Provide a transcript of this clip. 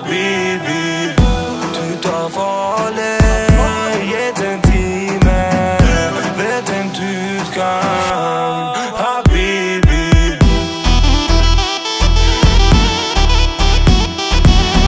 Baby Tu t'a falë E jetën timën Vetën ty t'ka